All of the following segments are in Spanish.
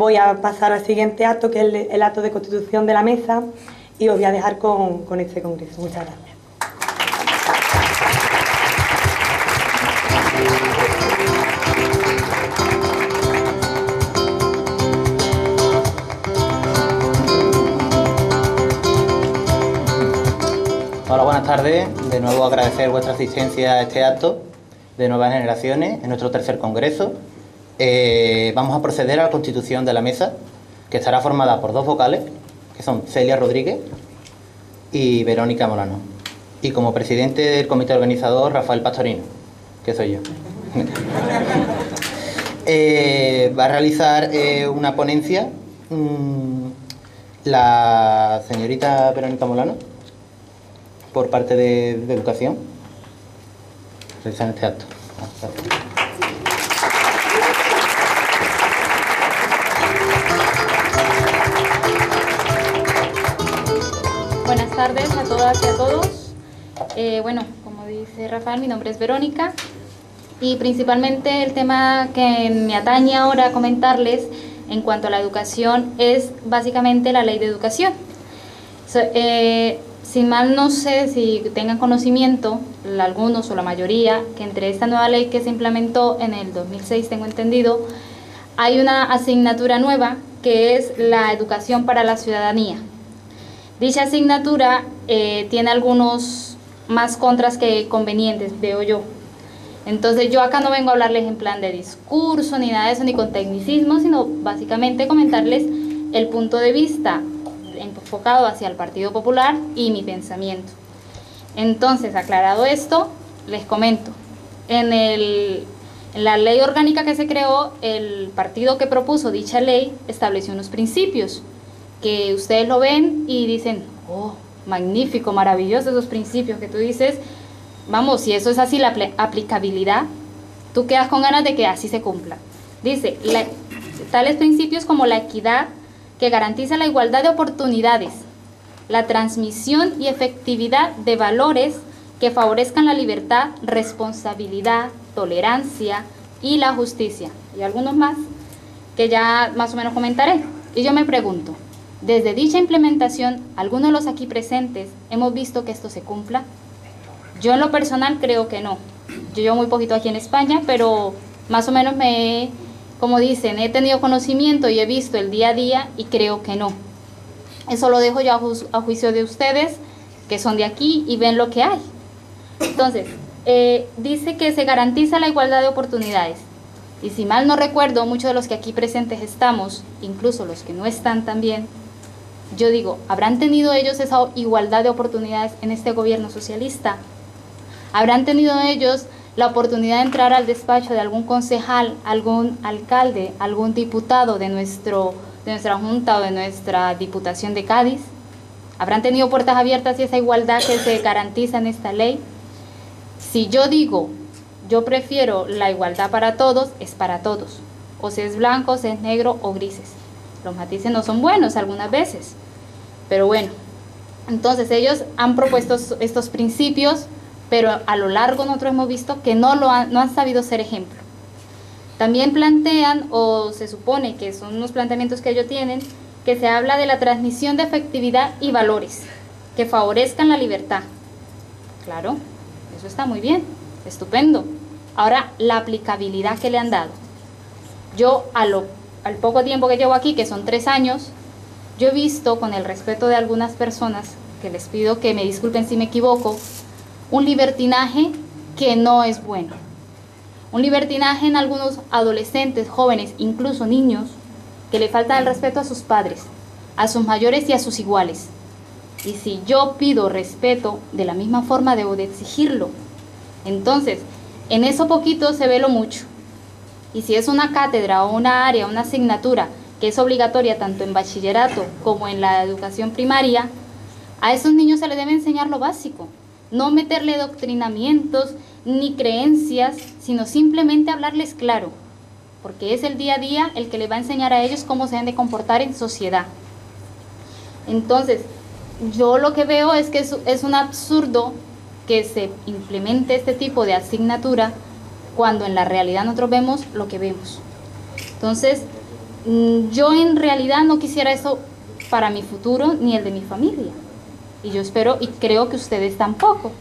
voy a pasar al siguiente acto, que es el, acto de constitución de la mesa, y os voy a dejar con, con este congreso. Muchas gracias. Hola, buenas tardes. De nuevo agradecer vuestra asistencia a este acto de Nuevas Generaciones en nuestro tercer congreso. Eh, vamos a proceder a la constitución de la mesa, que estará formada por dos vocales, que son Celia Rodríguez y Verónica Molano. Y como presidente del comité organizador, Rafael Pastorino, que soy yo. Eh, va a realizar eh, una ponencia mm, la señorita Verónica Molano por parte de, Educación. Realizar este acto. Todas y a todos. Eh, bueno, como dice Rafael, mi nombre es Verónica y principalmente el tema que me atañe ahora a comentarles en cuanto a la educación es básicamente la ley de educación. Eh, sin mal no sé si tengan conocimiento, algunos o la mayoría, que entre esta nueva ley que se implementó en el 2006, tengo entendido, hay una asignatura nueva que es la educación para la ciudadanía. Dicha asignatura eh, tiene algunos más contras que convenientes, veo yo. Entonces yo acá no vengo a hablarles en plan de discurso ni nada de eso, ni con tecnicismo, sino básicamente comentarles el punto de vista enfocado hacia el Partido Popular y mi pensamiento. Entonces, aclarado esto, les comento. En, el, en la ley orgánica que se creó, el partido que propuso dicha ley estableció unos principios que ustedes lo ven y dicen, oh, magnífico, maravilloso esos principios que tú dices, vamos, si eso es así la aplicabilidad, tú quedas con ganas de que así se cumpla. Dice, tales principios como la equidad, que garantiza la igualdad de oportunidades, la transmisión y efectividad de valores que favorezcan la libertad, responsabilidad, tolerancia y la justicia. Y algunos más que ya más o menos comentaré. Y yo me pregunto, desde dicha implementación, ¿algunos de los aquí presentes hemos visto que esto se cumpla? Yo en lo personal creo que no. Yo llevo muy poquito aquí en España, pero más o menos me como dicen, he tenido conocimiento y he visto el día a día y creo que no. Eso lo dejo yo a, juicio de ustedes, que son de aquí y ven lo que hay. Entonces, eh, dice que se garantiza la igualdad de oportunidades. Y si mal no recuerdo, muchos de los que aquí presentes estamos, incluso los que no están también, yo digo, ¿habrán tenido ellos esa igualdad de oportunidades en este gobierno socialista? ¿Habrán tenido ellos la oportunidad de entrar al despacho de algún concejal, algún alcalde, algún diputado de, nuestro, de nuestra Junta o de nuestra Diputación de Cádiz? ¿Habrán tenido puertas abiertas y esa igualdad que se garantiza en esta ley? Si yo digo, yo prefiero la igualdad para todos, es para todos. O si es blanco, si es negro o grises. Los matices no son buenos algunas veces. Pero bueno, entonces ellos han propuesto estos principios pero a lo largo nosotros hemos visto que no, lo han, no han sabido ser ejemplo. También plantean, o se supone que son unos planteamientos que ellos tienen, que se habla de la transmisión de efectividad y valores que favorezcan la libertad. Claro, eso está muy bien, estupendo. Ahora, la aplicabilidad que le han dado. Yo, a lo, al poco tiempo que llevo aquí, que son tres años, yo he visto, con el respeto de algunas personas, que les pido que me disculpen si me equivoco, un libertinaje que no es bueno. Un libertinaje en algunos adolescentes, jóvenes, incluso niños, que le falta el respeto a sus padres, a sus mayores y a sus iguales. Y si yo pido respeto, de la misma forma debo de exigirlo. Entonces, en eso poquito se ve lo mucho. Y si es una cátedra o una área, una asignatura que es obligatoria tanto en bachillerato como en la educación primaria, a esos niños se les debe enseñar lo básico, no meterle doctrinamientos ni creencias, sino simplemente hablarles claro, porque es el día a día el que le va a enseñar a ellos cómo se deben de comportar en sociedad. Entonces, yo lo que veo es que es, un absurdo que se implemente este tipo de asignatura cuando en la realidad nosotros vemos lo que vemos. Entonces, mm, yo en realidad no quisiera eso para mi futuro ni el de mi familia. Y yo espero y creo que ustedes tampoco.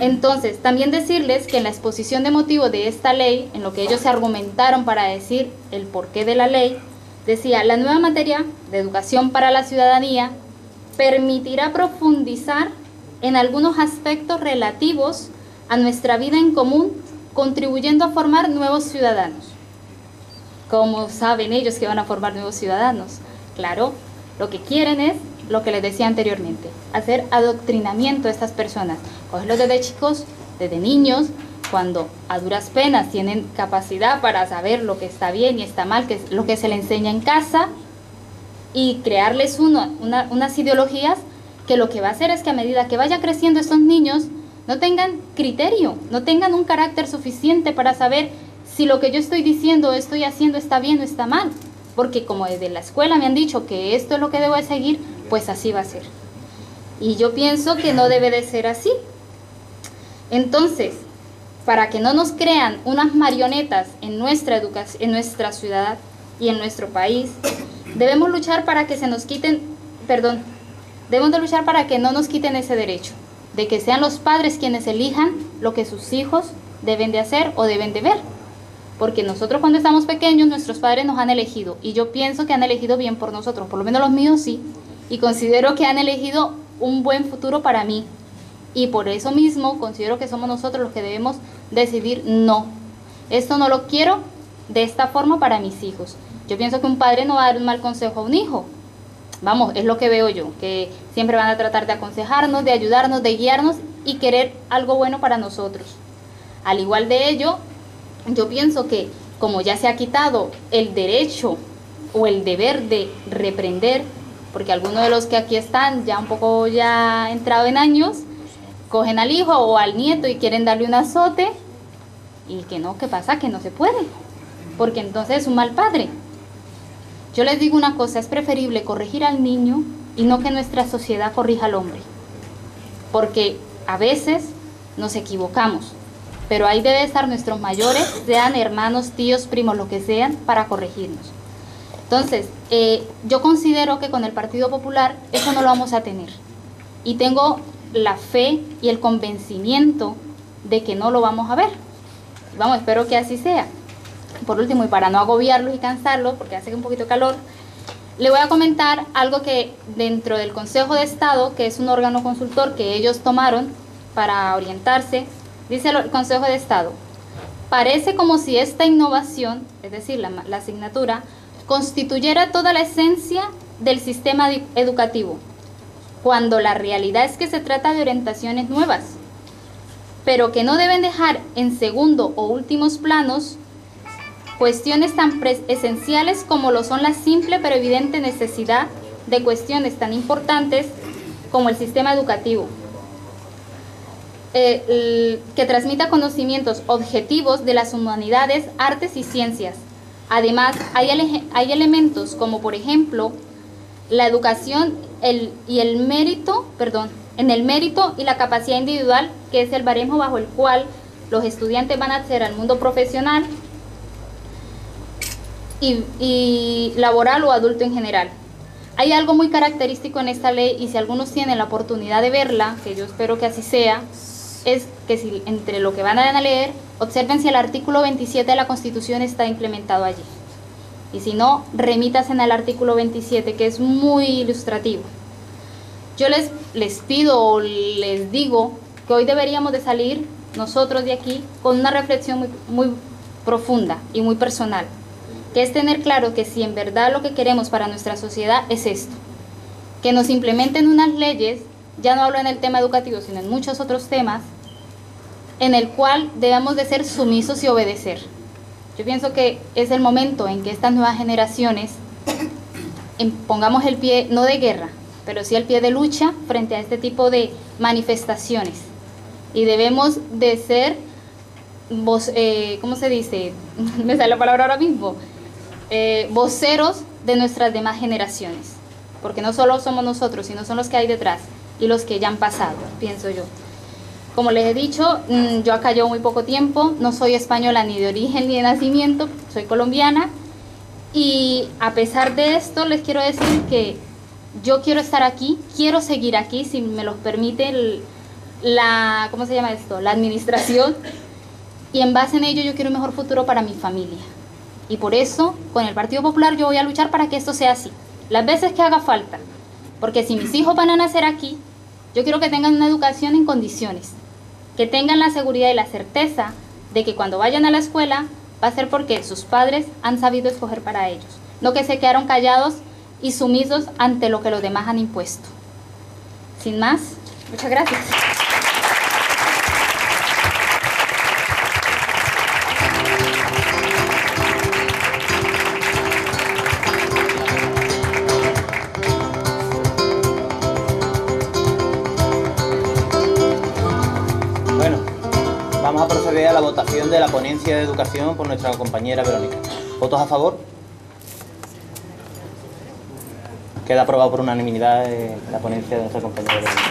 Entonces, también decirles que en la exposición de motivo de esta ley, en lo que ellos se argumentaron para decir el porqué de la ley, decía, la nueva materia de educación para la ciudadanía permitirá profundizar en algunos aspectos relativos a nuestra vida en común, contribuyendo a formar nuevos ciudadanos. ¿Cómo saben ellos que van a formar nuevos ciudadanos? Claro, lo que quieren es lo que les decía anteriormente, hacer adoctrinamiento a estas personas, cogerlos desde chicos, desde niños, cuando a duras penas tienen capacidad para saber lo que está bien y está mal, que es lo que se le enseña en casa, y crearles unas ideologías que lo que va a hacer es que a medida que vaya creciendo estos niños, no tengan criterio, no tengan un carácter suficiente para saber si lo que yo estoy diciendo, estoy haciendo está bien o está mal. Porque como desde la escuela me han dicho que esto es lo que debo de seguir, pues así va a ser. Y yo pienso que no debe de ser así. Entonces, para que no nos crean unas marionetas en nuestra educación, en nuestra ciudad y en nuestro país, debemos luchar para que se nos quiten, perdón, debemos de luchar para que no nos quiten ese derecho, de que sean los padres quienes elijan lo que sus hijos deben de hacer o deben de ver. Porque nosotros cuando estamos pequeños, nuestros padres nos han elegido y yo pienso que han elegido bien por nosotros, por lo menos los míos sí, y considero que han elegido un buen futuro para mí. Y por eso mismo considero que somos nosotros los que debemos decidir no. Esto no lo quiero de esta forma para mis hijos. Yo pienso que un padre no va a dar un mal consejo a un hijo. Vamos, es lo que veo yo, que siempre van a tratar de aconsejarnos, de ayudarnos, de guiarnos y querer algo bueno para nosotros. Al igual de ello, yo pienso que como ya se ha quitado el derecho o el deber de reprender, porque algunos de los que aquí están ya un poco ya entrado en años, cogen al hijo o al nieto y quieren darle un azote, y que no, ¿qué pasa? Que no se puede, porque entonces es un mal padre. Yo les digo una cosa, es preferible corregir al niño y no que nuestra sociedad corrija al hombre, porque a veces nos equivocamos pero ahí debe estar nuestros mayores, sean hermanos, tíos, primos, lo que sean, para corregirnos. Entonces, eh, yo considero que con el Partido Popular eso no lo vamos a tener. Y tengo la fe y el convencimiento de que no lo vamos a ver. Vamos, espero que así sea. Por último, y para no agobiarlo y cansarlo, porque hace un poquito calor, le voy a comentar algo que dentro del Consejo de Estado, que es un órgano consultor que ellos tomaron para orientarse Dice el Consejo de Estado, parece como si esta innovación, es decir, la, asignatura, constituyera toda la esencia del sistema educativo, cuando la realidad es que se trata de orientaciones nuevas, pero que no deben dejar en segundo o últimos planos cuestiones tan esenciales como lo son la simple pero evidente necesidad de cuestiones tan importantes como el sistema educativo, eh, que transmita conocimientos objetivos de las humanidades, artes y ciencias. Además, hay, hay elementos como por ejemplo la educación el, y el mérito, perdón, en el mérito y la capacidad individual, que es el baremo bajo el cual los estudiantes van a acceder al mundo profesional y, laboral o adulto en general. Hay algo muy característico en esta ley y si algunos tienen la oportunidad de verla, que yo espero que así sea, es que si entre lo que van a leer, observen si el artículo 27 de la Constitución está implementado allí. Y si no, remítas en el artículo 27, que es muy ilustrativo. Yo les, les pido o les digo que hoy deberíamos de salir nosotros de aquí con una reflexión muy profunda y muy personal, que es tener claro que si en verdad lo que queremos para nuestra sociedad es esto, que nos implementen unas leyes ya no hablo en el tema educativo, sino en muchos otros temas, en el cual debemos de ser sumisos y obedecer. Yo pienso que es el momento en que estas nuevas generaciones pongamos el pie, no de guerra, pero sí el pie de lucha frente a este tipo de manifestaciones. Y debemos de ser, eh, ¿cómo se dice? Me sale la palabra ahora mismo. Eh, voceros de nuestras demás generaciones. Porque no solo somos nosotros, sino son los que hay detrás y los que ya han pasado, pienso yo. Como les he dicho, mm, yo acá llevo muy poco tiempo, no soy española ni de origen ni de nacimiento, soy colombiana Y a pesar de esto, les quiero decir que yo quiero estar aquí, quiero seguir aquí, si me lo permite la, ¿cómo se llama esto? La administración. Y en base en ello yo quiero un mejor futuro para mi familia. Y por eso, con el Partido Popular yo voy a luchar para que esto sea así. Las veces que haga falta. Porque si mis hijos van a nacer aquí, yo quiero que tengan una educación en condiciones. Que tengan la seguridad y la certeza de que cuando vayan a la escuela va a ser porque sus padres han sabido escoger para ellos. No que se quedaron callados y sumisos ante lo que los demás han impuesto. Sin más, muchas gracias. La votación de la ponencia de educación por nuestra compañera Verónica. ¿Votos a favor? Queda aprobado por unanimidad eh, la ponencia de nuestra compañera Verónica.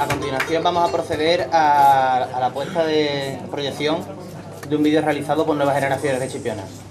A continuación vamos a proceder a, a la puesta de proyección de un vídeo realizado por Nuevas Generaciones de Chipionas.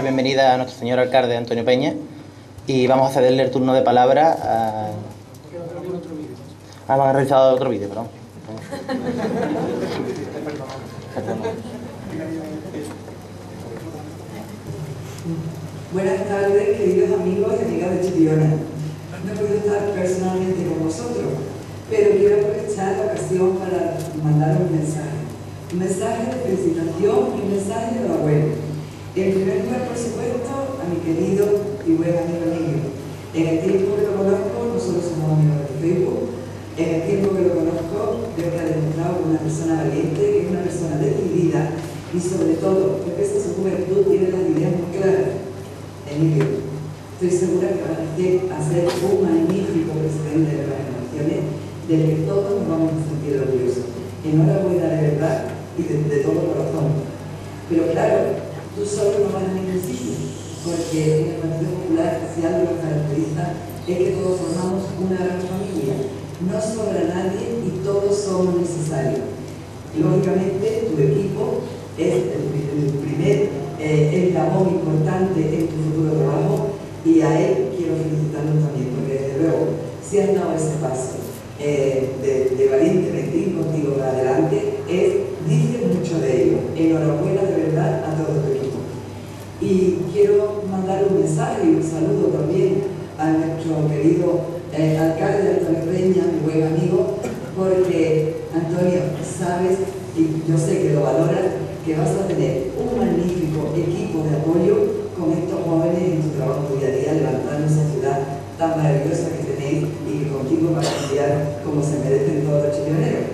La bienvenida a nuestro señor alcalde Antonio Peña y vamos a cederle el turno de palabra a... Ah, van a realizar otro vídeo, perdón. Buenas tardes, queridos amigos y amigas de Chipiona. No podido estar personalmente con vosotros, pero quiero aprovechar la ocasión para mandar un mensaje. Un mensaje de felicitación y un mensaje de enhorabuena. En primer lugar, por supuesto, a mi querido y buen amigo Emilio. En el tiempo que lo conozco, nosotros somos amigos de Facebook, en el tiempo que lo conozco, veo que ha demostrado una persona valiente, que es una persona decidida y sobre todo, que pese a su juventud, tiene las ideas muy claras Emilio, estoy segura que va a ser un magnífico presidente de las naciones del que todos nos vamos a sentir orgullosos. Enhorabuena de verdad y de, de todo corazón. Pero claro, tú solo no vas a ningún sitio, porque en el Partido Popular especial lo que caracteriza es que todos formamos una gran familia. No sobra nadie y todos somos necesarios. Lógicamente, tu equipo es el primer eh, el labor importante en tu futuro trabajo y a él quiero felicitarlo también, porque desde luego, si has dado ese paso eh, de, de, valientemente contigo para adelante, es, dice mucho de ello. Enhorabuena de verdad a todo tu equipo. Y quiero y un saludo también a nuestro querido eh, alcalde de Antonio Peña, mi buen amigo, porque Antonio, sabes, y yo sé que lo valoras, que vas a tener un magnífico equipo de apoyo con estos jóvenes en tu trabajo día a día, levantando esa ciudad tan maravillosa que tenéis y que contigo va a cambiar como se merecen todos los chilenos.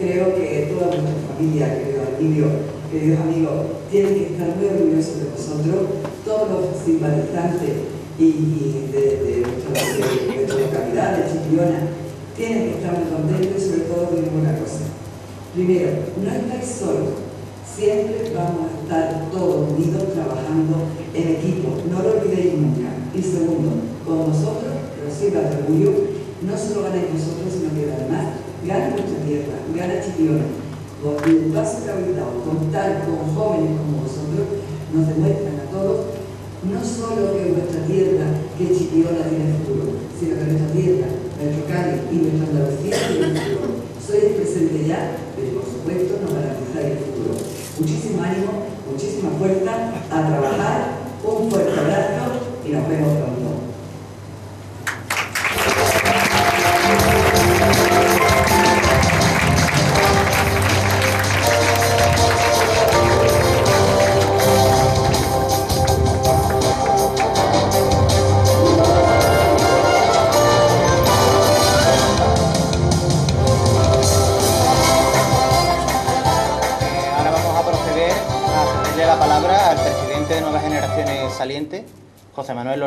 Creo que toda nuestra familia, queridos amigos, queridos amigos, tienen que estar muy orgullosos de vosotros, todos los simpatizantes y, de, de, nuestra, localidad, de Chipiona, tienen que estar muy contentos y sobre todo con una cosa. Primero, no estáis solos, Siempre vamos a estar todos unidos trabajando en equipo, no lo olvidéis nunca. Y segundo, con nosotros, pero sirva de orgullo, no solo ganáis vosotros, sino que además gana nuestra tierra, gana Chipiona. Por el paso que habéis dado, contar con jóvenes como vosotros, nos demuestran a todos no solo que nuestra tierra, que Chipiona tiene futuro, sino que nuestra tierra, nuestro Cali y nuestra Andalucía tienen futuro. Soy el presente ya, pero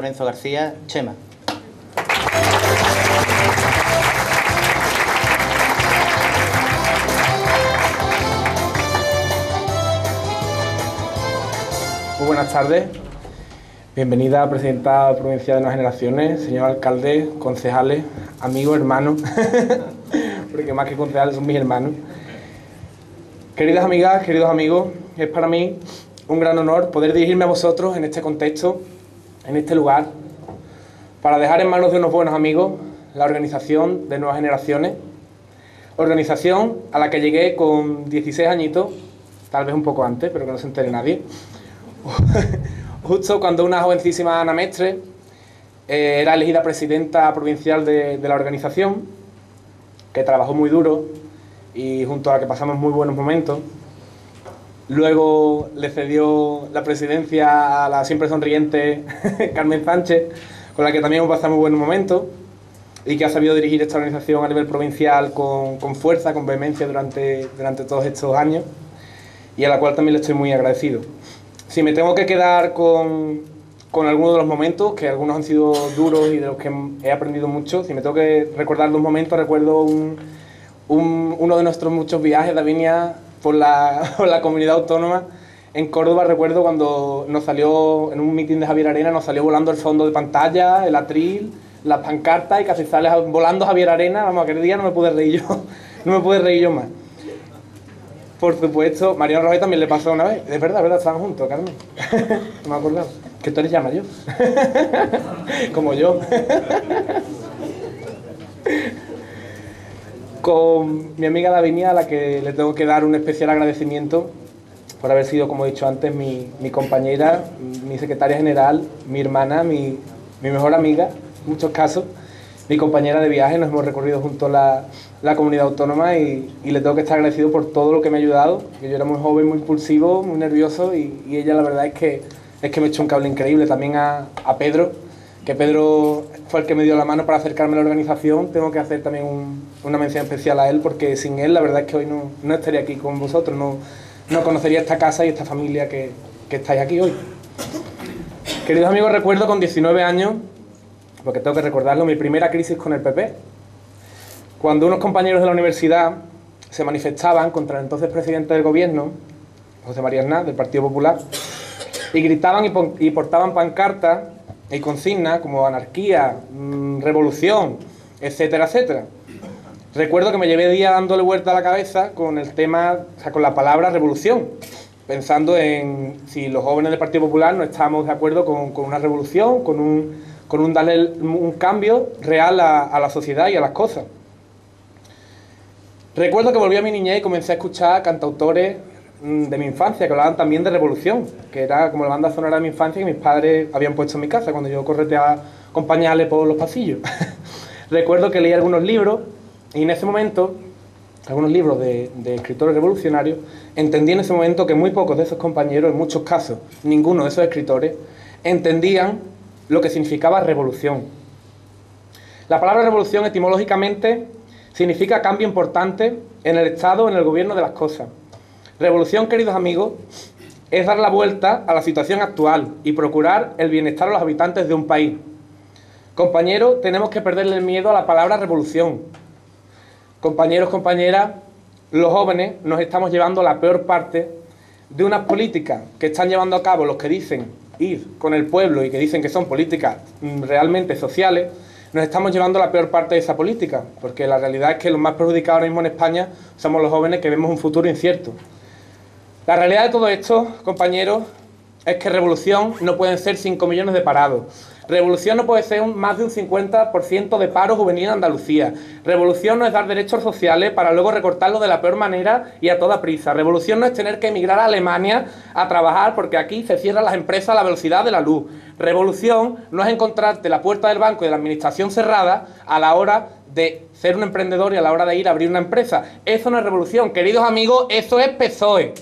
Lorenzo García, Chema. Muy buenas tardes. Bienvenida, Presidenta Provincial de Nuevas Generaciones, señor alcalde, concejales, amigos, hermanos, porque más que concejales son mis hermanos. Queridas amigas, queridos amigos, es para mí un gran honor poder dirigirme a vosotros en este contexto, en este lugar, para dejar en manos de unos buenos amigos la organización de Nuevas Generaciones, organización a la que llegué con 16 añitos, tal vez un poco antes, pero que no se entere nadie, justo cuando una jovencísima Ana Mestre eh, era elegida presidenta provincial de, de la organización, que trabajó muy duro y junto a la que pasamos muy buenos momentos. Luego le cedió la presidencia a la siempre sonriente Carmen Sánchez, con la que también hemos pasado muy buenos momentos y que ha sabido dirigir esta organización a nivel provincial con, con fuerza, con vehemencia durante, durante todos estos años y a la cual también le estoy muy agradecido. Si me tengo que quedar con, con algunos de los momentos, que algunos han sido duros y de los que he aprendido mucho, si me tengo que recordar dos momentos, recuerdo un, un, uno de nuestros muchos viajes, Davinia, por la, por la comunidad autónoma. En Córdoba recuerdo cuando nos salió, en un mitin de Javier Arena, nos salió volando el fondo de pantalla, el atril, las pancartas y casi sale volando Javier Arena. Vamos, aquel día no me pude reír yo, no me pude reír yo más. Por supuesto, Mariano Rajoy también le pasó una vez. Es verdad, es verdad, estaban juntos, Carmen. no me acuerdo. Que tú eres ya mayor. Como yo. Con mi amiga Davinia, a la que le tengo que dar un especial agradecimiento por haber sido, como he dicho antes, mi, mi compañera, mi secretaria general, mi hermana, mi, mi mejor amiga, en muchos casos, mi compañera de viaje, nos hemos recorrido juntos la, la comunidad autónoma y, y, le tengo que estar agradecido por todo lo que me ha ayudado, que yo era muy joven, muy impulsivo, muy nervioso y, y ella la verdad es que, es que me echó un cable increíble. También a, a, Pedro, que Pedro fue el que me dio la mano para acercarme a la organización, tengo que hacer también un, una mención especial a él porque sin él la verdad es que hoy no, no estaría aquí con vosotros, no, no conocería esta casa y esta familia que, que estáis aquí hoy. Queridos amigos, recuerdo con 19 años, porque tengo que recordarlo, mi primera crisis con el PP cuando unos compañeros de la universidad se manifestaban contra el entonces presidente del gobierno, José María Aznar, del Partido Popular, y gritaban y, portaban pancartas y consignas como anarquía, mmm, revolución, etcétera, etcétera. Recuerdo que me llevé día dándole vuelta a la cabeza con el tema, o sea, con la palabra revolución, pensando en si los jóvenes del Partido Popular no estamos de acuerdo con, con una revolución, con un, con un darle un cambio real a, a la sociedad y a las cosas. Recuerdo que volví a mi niñez y comencé a escuchar cantautores mm, de mi infancia que hablaban también de revolución, que era como la banda sonora de mi infancia que mis padres habían puesto en mi casa cuando yo correteaba con pañales por los pasillos. Recuerdo que leí algunos libros y en ese momento, algunos libros de, de, escritores revolucionarios, entendí en ese momento que muy pocos de esos compañeros, en muchos casos, ninguno de esos escritores, entendían lo que significaba revolución. La palabra revolución etimológicamente significa cambio importante en el estado, en el gobierno de las cosas. Revolución, queridos amigos, es dar la vuelta a la situación actual y procurar el bienestar a los habitantes de un país. Compañeros, tenemos que perderle el miedo a la palabra revolución. Compañeros, compañeras, los jóvenes nos estamos llevando la peor parte de unas políticas que están llevando a cabo los que dicen ir con el pueblo y que dicen que son políticas mm, realmente sociales, nos estamos llevando la peor parte de esa política, porque la realidad es que los más perjudicados ahora mismo en España somos los jóvenes que vemos un futuro incierto. La realidad de todo esto, compañeros, es que revolución no pueden ser 5 millones de parados. Revolución no puede ser un, más de un 50% de paro juvenil en Andalucía. Revolución no es dar derechos sociales para luego recortarlos de la peor manera y a toda prisa. Revolución no es tener que emigrar a Alemania a trabajar porque aquí se cierran las empresas a la velocidad de la luz. Revolución no es encontrarte la puerta del banco y de la administración cerrada a la hora de ser un emprendedor y a la hora de ir a abrir una empresa. Eso no es revolución. Queridos amigos, eso es PSOE.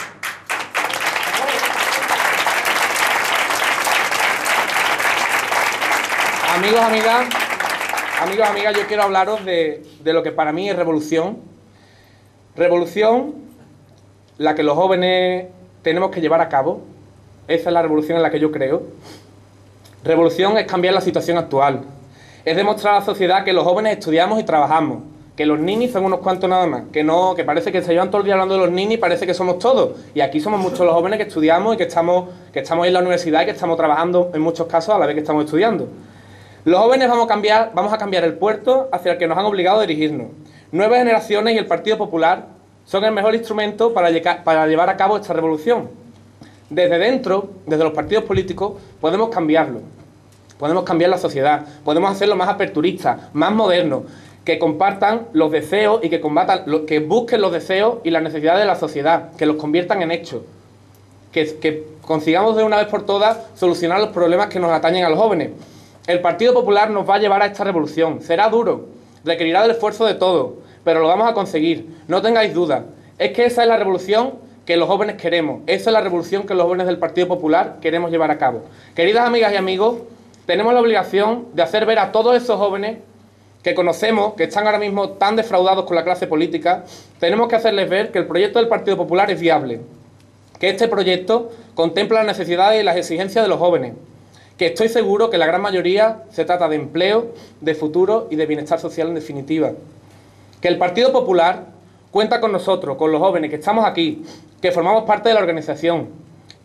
Amigos, amigas, amigos, amigas, yo quiero hablaros de, de, lo que para mí es revolución. Revolución, la que los jóvenes tenemos que llevar a cabo. Esa es la revolución en la que yo creo. Revolución es cambiar la situación actual. Es demostrar a la sociedad que los jóvenes estudiamos y trabajamos. Que los ninis son unos cuantos nada más. Que no, que parece que se llevan todo el día hablando de los ninis, parece que somos todos. Y aquí somos muchos los jóvenes que estudiamos y que estamos, que estamos en la universidad y que estamos trabajando en muchos casos a la vez que estamos estudiando. Los jóvenes vamos a cambiar, el puerto hacia el que nos han obligado a dirigirnos. Nuevas generaciones y el Partido Popular son el mejor instrumento para, llevar a cabo esta revolución. Desde dentro, desde los partidos políticos, podemos cambiarlo. Podemos cambiar la sociedad, podemos hacerlo más aperturista, más moderno, que compartan los deseos y que combatan, que busquen los deseos y las necesidades de la sociedad, que los conviertan en hechos. Que consigamos de una vez por todas solucionar los problemas que nos atañen a los jóvenes. El Partido Popular nos va a llevar a esta revolución. Será duro, requerirá del esfuerzo de todos, pero lo vamos a conseguir. No tengáis duda. Es que esa es la revolución que los jóvenes queremos. Esa es la revolución que los jóvenes del Partido Popular queremos llevar a cabo. Queridas amigas y amigos, tenemos la obligación de hacer ver a todos esos jóvenes que conocemos, que están ahora mismo tan defraudados con la clase política, tenemos que hacerles ver que el proyecto del Partido Popular es viable, que este proyecto contempla las necesidades y las exigencias de los jóvenes, que estoy seguro que la gran mayoría se trata de empleo, de futuro y de bienestar social en definitiva. Que el Partido Popular cuenta con nosotros, con los jóvenes que estamos aquí, que formamos parte de la organización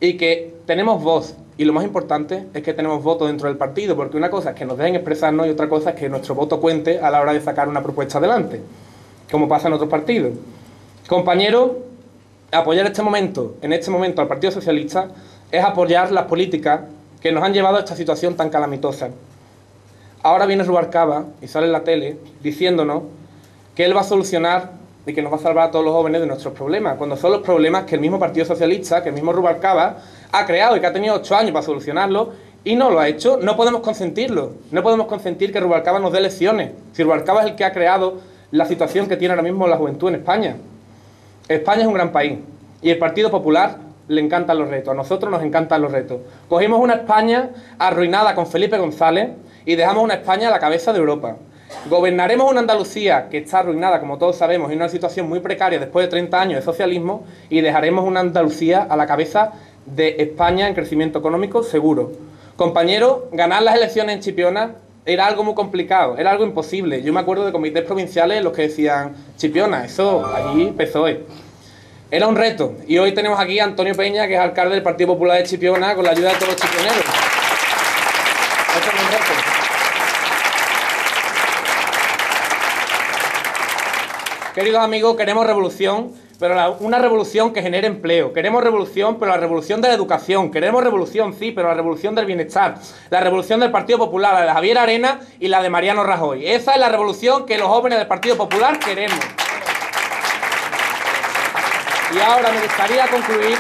y que tenemos voz. Y lo más importante es que tenemos voto dentro del partido, porque una cosa es que nos dejen expresarnos y otra cosa es que nuestro voto cuente a la hora de sacar una propuesta adelante, como pasa en otros partidos. Compañeros, apoyar este momento, en este momento al Partido Socialista es apoyar las políticas que nos han llevado a esta situación tan calamitosa. Ahora viene Rubalcaba y sale en la tele diciéndonos que él va a solucionar y que nos va a salvar a todos los jóvenes de nuestros problemas, cuando son los problemas que el mismo Partido Socialista, que el mismo Rubalcaba, ha creado y que ha tenido ocho años para solucionarlo y no lo ha hecho, no podemos consentirlo. No podemos consentir que Rubalcaba nos dé lecciones. Si Rubalcaba es el que ha creado la situación que tiene ahora mismo la juventud en España. España es un gran país y el Partido Popular le encantan los retos, a nosotros nos encantan los retos. Cogimos una España arruinada con Felipe González y dejamos una España a la cabeza de Europa. Gobernaremos una Andalucía que está arruinada, como todos sabemos, en una situación muy precaria después de 30 años de socialismo y dejaremos una Andalucía a la cabeza de España en crecimiento económico seguro. Compañero, ganar las elecciones en Chipiona era algo muy complicado, era algo imposible. Yo me acuerdo de comités provinciales los que decían, Chipiona, eso allí PSOE. Era un reto. Y hoy tenemos aquí a Antonio Peña, que es alcalde del Partido Popular de Chipiona, con la ayuda de todos los chipioneros. Esto es un reto. Queridos amigos, queremos revolución, pero una revolución que genere empleo. Queremos revolución, pero la revolución de la educación. Queremos revolución, sí, pero la revolución del bienestar. La revolución del Partido Popular, la de Javier Arena y la de Mariano Rajoy. Esa es la revolución que los jóvenes del Partido Popular queremos. Y ahora me gustaría concluir,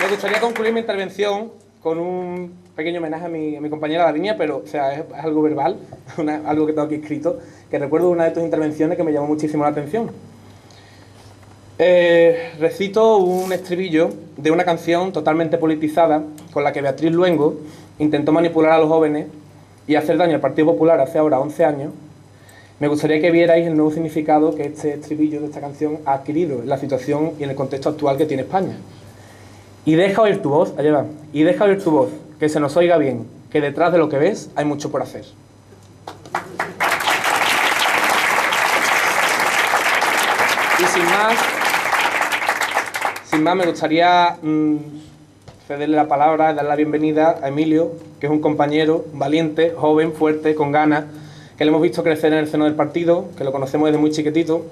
me gustaría concluir mi intervención con un pequeño homenaje a mi, a mi compañera Dariña, pero o sea, es, es algo verbal, una- algo que tengo aquí escrito, que recuerdo una de tus intervenciones que me llamó muchísimo la atención. Eh, recito un estribillo de una canción totalmente politizada con la que Beatriz Luengo intentó manipular a los jóvenes y hacer daño al Partido Popular hace ahora 11 años. Me gustaría que vierais el nuevo significado que este estribillo de esta canción ha adquirido en la situación y en el contexto actual que tiene España. Y deja oír tu voz, allá y deja oír tu voz, que se nos oiga bien, que detrás de lo que ves hay mucho por hacer. Y sin más, sin más me gustaría mm, cederle la palabra, darle la bienvenida a Emilio, que es un compañero valiente, joven, fuerte, con ganas, que le hemos visto crecer en el seno del partido, que lo conocemos desde muy chiquitito,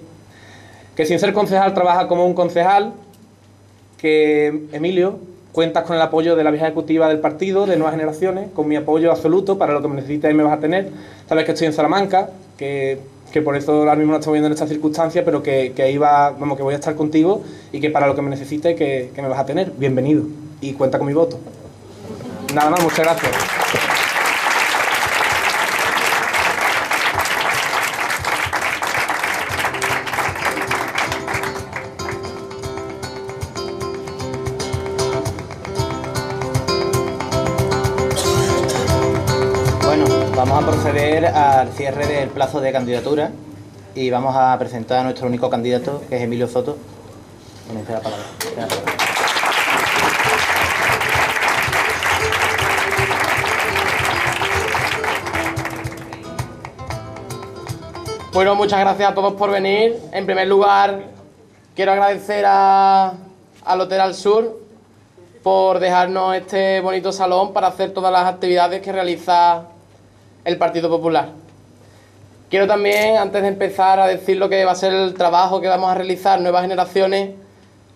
que sin ser concejal trabaja como un concejal, que Emilio cuentas con el apoyo de la vieja ejecutiva del partido, de Nuevas Generaciones, con mi apoyo absoluto para lo que me necesites y me vas a tener. Sabes que estoy en Salamanca, que, que por eso ahora mismo no estoy viendo en estas circunstancias, pero que, que ahí va, vamos, que voy a estar contigo y que para lo que me necesites que, que me vas a tener. Bienvenido y cuenta con mi voto. Nada más, muchas gracias. Al cierre del plazo de candidatura y vamos a presentar a nuestro único candidato, que es Emilio Soto. Bueno, muchas gracias a todos por venir. En primer lugar, quiero agradecer a, al Hotel Al Sur por dejarnos este bonito salón para hacer todas las actividades que realiza el Partido Popular. Quiero también, antes de empezar a decir lo que va a ser el trabajo que vamos a realizar Nuevas Generaciones,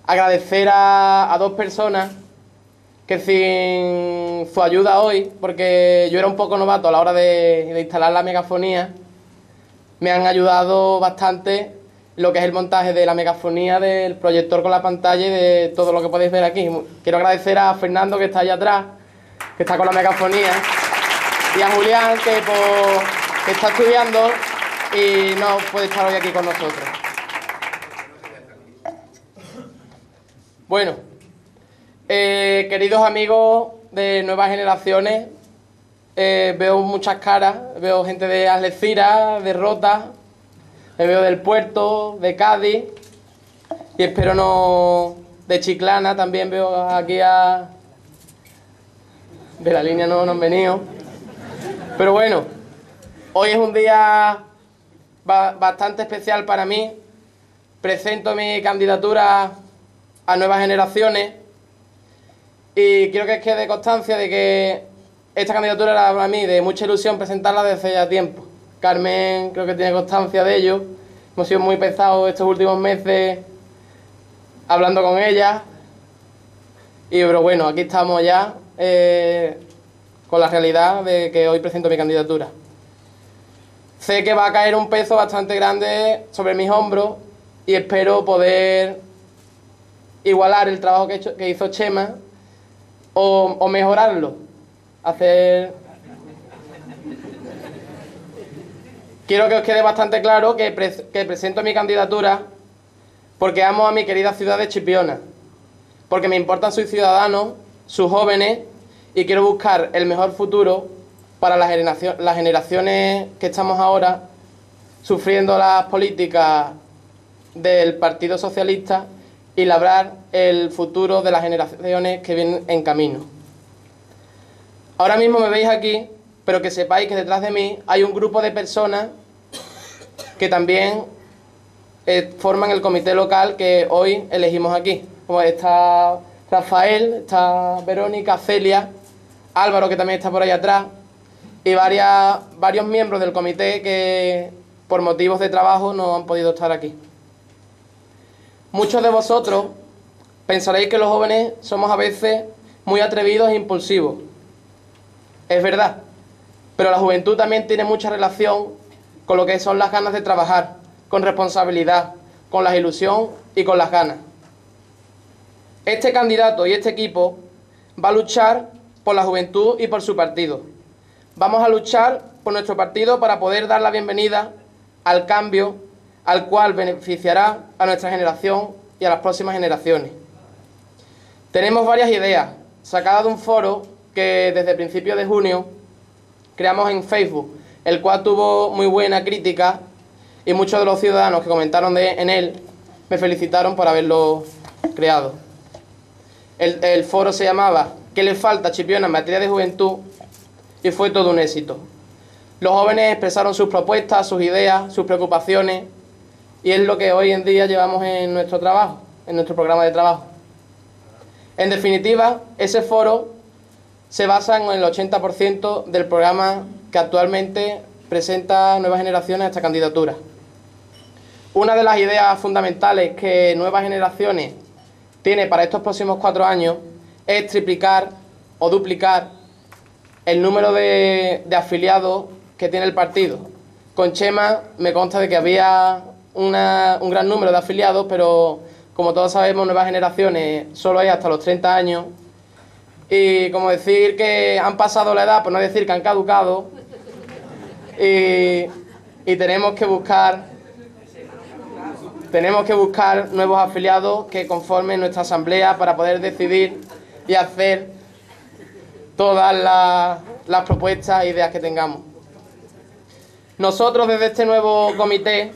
agradecer a, a dos personas que sin su ayuda hoy, porque yo era un poco novato a la hora de, de instalar la megafonía, me han ayudado bastante lo que es el montaje de la megafonía, del proyector con la pantalla y de todo lo que podéis ver aquí. Quiero agradecer a Fernando que está allá atrás, que está con la megafonía, y a Julián que, está estudiando y no puede estar hoy aquí con nosotros. Bueno, eh, queridos amigos de nuevas generaciones, eh, veo muchas caras, veo gente de Algeciras, de Rota, me veo del puerto, de Cádiz, y espero no de Chiclana, también veo aquí a... De la línea no, no han venido. Pero bueno, hoy es un día ba- bastante especial para mí. Presento mi candidatura a nuevas generaciones y quiero que quede constancia de que esta candidatura era para mí de mucha ilusión presentarla desde ya tiempo. Carmen creo que tiene constancia de ello. Hemos sido muy pesados estos últimos meses hablando con ella. Y pero bueno, aquí estamos ya eh, con la realidad de que hoy presento mi candidatura. Sé que va a caer un peso bastante grande sobre mis hombros y espero poder igualar el trabajo que, hizo Chema o, mejorarlo. Hacer. Quiero que os quede bastante claro que, que presento mi candidatura porque amo a mi querida ciudad de Chipiona, porque me importan sus ciudadanos, sus jóvenes y quiero buscar el mejor futuro para las, generacio- las generaciones que estamos ahora sufriendo las políticas del Partido Socialista y labrar el futuro de las generaciones que vienen en camino. Ahora mismo me veis aquí, pero que sepáis que detrás de mí hay un grupo de personas que también eh, forman el comité local que hoy elegimos aquí. Como está Rafael, está Verónica, Celia, Álvaro que también está por ahí atrás y varios miembros del comité que por motivos de trabajo no han podido estar aquí. Muchos de vosotros pensaréis que los jóvenes somos a veces muy atrevidos e impulsivos. Es verdad, pero la juventud también tiene mucha relación con lo que son las ganas de trabajar, con responsabilidad, con la ilusión y con las ganas. Este candidato y este equipo va a luchar por la juventud y por su partido. Vamos a luchar por nuestro partido para poder dar la bienvenida al cambio al cual beneficiará a nuestra generación y a las próximas generaciones. Tenemos varias ideas sacadas de un foro que desde principios de junio creamos en Facebook, el cual tuvo muy buena crítica y muchos de los ciudadanos que comentaron de- en él me felicitaron por haberlo creado. El, el foro se llamaba ¿Qué le falta a Chipiona en materia de juventud? y fue todo un éxito. Los jóvenes expresaron sus propuestas, sus ideas, sus preocupaciones y es lo que hoy en día llevamos en nuestro trabajo, en nuestro programa de trabajo. En definitiva, ese foro se basa en el 80% del programa que actualmente presenta Nuevas Generaciones a esta candidatura. Una de las ideas fundamentales que Nuevas Generaciones tiene para estos próximos cuatro años es triplicar o duplicar el número de, de afiliados que tiene el partido. Con Chema me consta de que había una- un gran número de afiliados, pero como todos sabemos, Nuevas Generaciones solo hay hasta los 30 años. Y como decir que han pasado la edad, por no decir que han caducado. Y, y tenemos que buscar tenemos que buscar nuevos afiliados que conformen nuestra asamblea para poder decidir y hacer todas las, las propuestas e ideas que tengamos. Nosotros desde este nuevo comité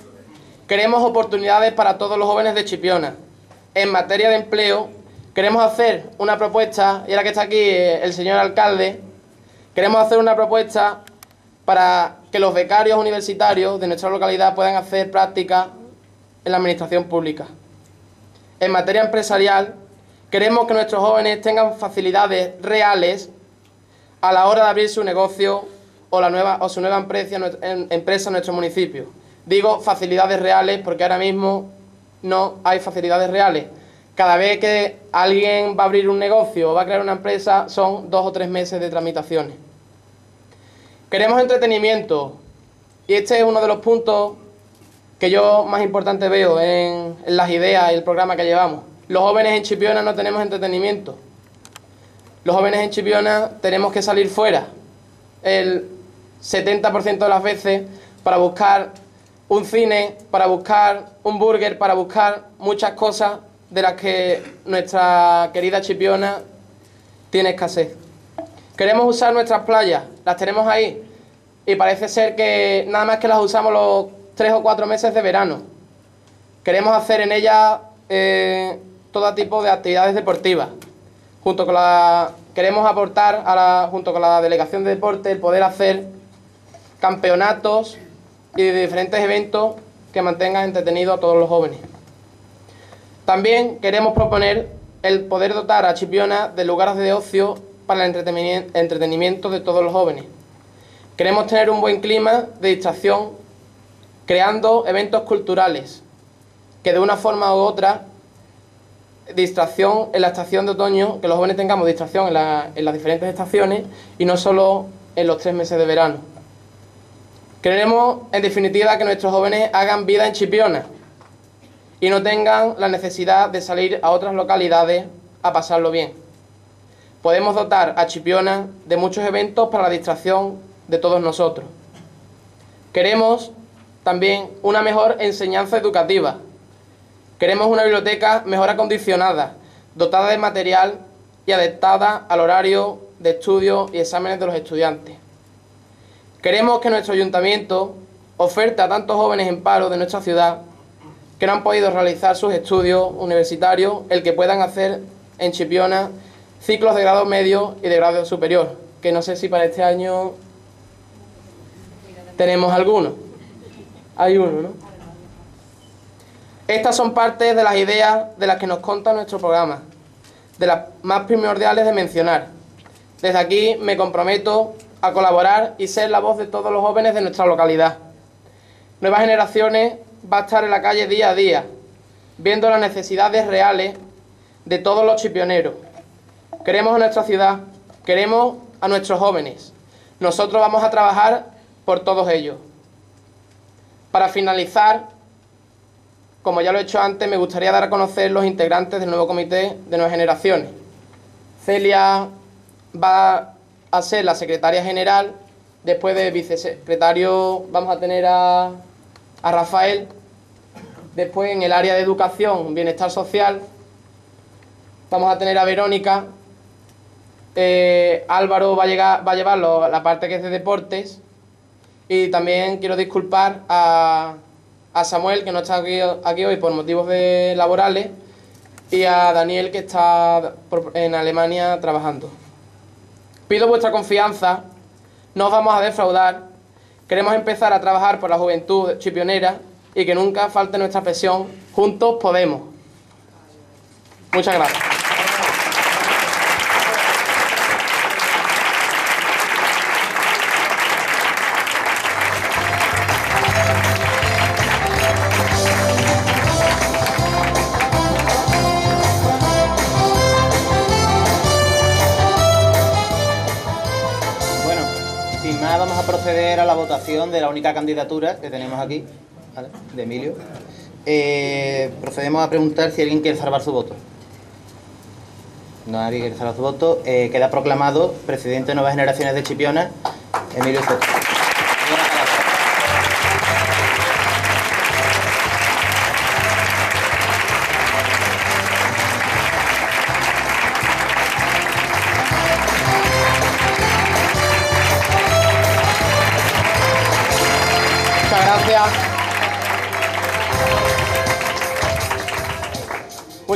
queremos oportunidades para todos los jóvenes de Chipiona. En materia de empleo queremos hacer una propuesta, y ahora que está aquí eh, el señor alcalde, queremos hacer una propuesta para que los becarios universitarios de nuestra localidad puedan hacer prácticas en la administración pública. En materia empresarial, queremos que nuestros jóvenes tengan facilidades reales a la hora de abrir su negocio o, la nueva, o su nueva empresa, empresa en nuestro municipio. Digo facilidades reales porque ahora mismo no hay facilidades reales. Cada vez que alguien va a abrir un negocio o va a crear una empresa son dos o tres meses de tramitaciones. Queremos entretenimiento y este es uno de los puntos que yo más importante veo en las ideas y el programa que llevamos. Los jóvenes en Chipiona no tenemos entretenimiento. Los jóvenes en Chipiona tenemos que salir fuera el 70% de las veces para buscar un cine, para buscar un burger, para buscar muchas cosas de las que nuestra querida Chipiona tiene escasez. Queremos usar nuestras playas, las tenemos ahí y parece ser que nada más que las usamos los tres o cuatro meses de verano. Queremos hacer en ellas eh, todo tipo de actividades deportivas. Junto con la, queremos aportar a la, junto con la delegación de deporte el poder hacer campeonatos y diferentes eventos que mantengan entretenidos a todos los jóvenes. También queremos proponer el poder dotar a Chipiona de lugares de ocio para el entretenimien- entretenimiento de todos los jóvenes. Queremos tener un buen clima de distracción creando eventos culturales que de una forma u otra distracción en la estación de otoño, que los jóvenes tengamos distracción en, en las diferentes estaciones y no solo en los tres meses de verano. Queremos, en definitiva, que nuestros jóvenes hagan vida en Chipiona y no tengan la necesidad de salir a otras localidades a pasarlo bien. Podemos dotar a Chipiona de muchos eventos para la distracción de todos nosotros. Queremos también una mejor enseñanza educativa. Queremos una biblioteca mejor acondicionada, dotada de material y adaptada al horario de estudio y exámenes de los estudiantes. Queremos que nuestro ayuntamiento oferte a tantos jóvenes en paro de nuestra ciudad que no han podido realizar sus estudios universitarios el que puedan hacer en Chipiona ciclos de grado medio y de grado superior, que no sé si para este año tenemos alguno. Hay uno, ¿no? Estas son partes de las ideas de las que nos conta nuestro programa, de las más primordiales de mencionar. Desde aquí me comprometo a colaborar y ser la voz de todos los jóvenes de nuestra localidad. Nuevas generaciones va a estar en la calle día a día, viendo las necesidades reales de todos los chipioneros. Queremos a nuestra ciudad, queremos a nuestros jóvenes. Nosotros vamos a trabajar por todos ellos. Para finalizar, como ya lo he hecho antes, me gustaría dar a conocer los integrantes del nuevo comité de Nuevas Generaciones. Celia va a ser la secretaria general, después de vicesecretario vamos a tener a, a Rafael, después en el área de educación, bienestar social, vamos a tener a Verónica, eh, Álvaro va a, va a llevar la parte que es de deportes y también quiero disculpar a, a Samuel, que no está aquí, hoy por motivos laborales, y a Daniel, que está en Alemania trabajando. Pido vuestra confianza, no os vamos a defraudar, queremos empezar a trabajar por la juventud chipionera y que nunca falte nuestra presión, juntos podemos. Muchas gracias. De la única candidatura que tenemos aquí, de Emilio. Eh, procedemos a preguntar si alguien quiere salvar su voto. No nadie quiere salvar su voto. Eh, queda proclamado presidente de Nuevas Generaciones de Chipiona, Emilio Soto.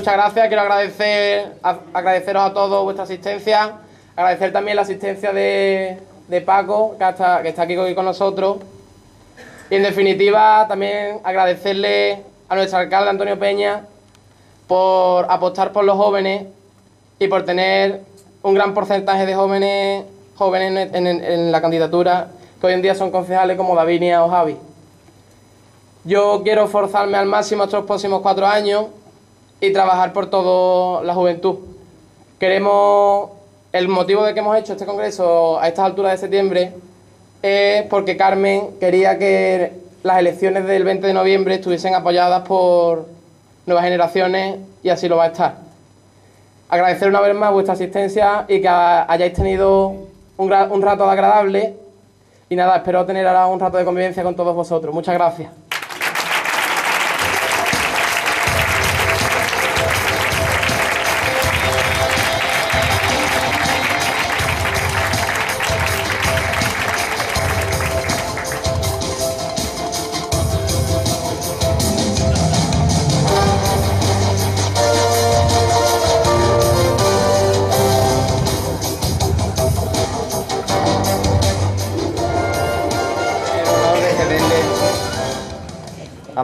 Muchas gracias. Quiero agradecer, a- agradeceros a todos vuestra asistencia. Agradecer también la asistencia de, de Paco, que está, que está aquí con nosotros. Y en definitiva, también agradecerle a nuestro alcalde Antonio Peña por apostar por los jóvenes y por tener un gran porcentaje de jóvenes, jóvenes en, en- en la candidatura que hoy en día son concejales como Davinia o Javi. Yo quiero forzarme al máximo estos próximos cuatro años y trabajar por toda la juventud. Queremos, el motivo de que hemos hecho este congreso a estas alturas de septiembre es porque Carmen quería que las elecciones del 20 de noviembre estuviesen apoyadas por nuevas generaciones y así lo va a estar. Agradecer una vez más vuestra asistencia y que hayáis tenido un, un rato agradable y nada, espero tener ahora un rato de convivencia con todos vosotros. Muchas gracias.